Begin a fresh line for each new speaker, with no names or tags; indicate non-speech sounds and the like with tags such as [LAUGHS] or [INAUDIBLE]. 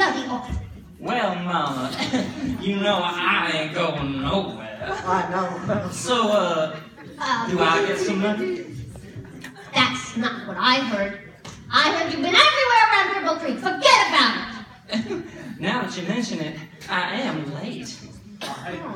[LAUGHS] Well, Mama, [LAUGHS] you know I ain't going nowhere.
I know.
So, uh,
um,
do I get some money?
That's not what I heard. I heard you've been everywhere around Cripple Creek. Forget about it. [LAUGHS]
now that you mention it, I am late. Oh.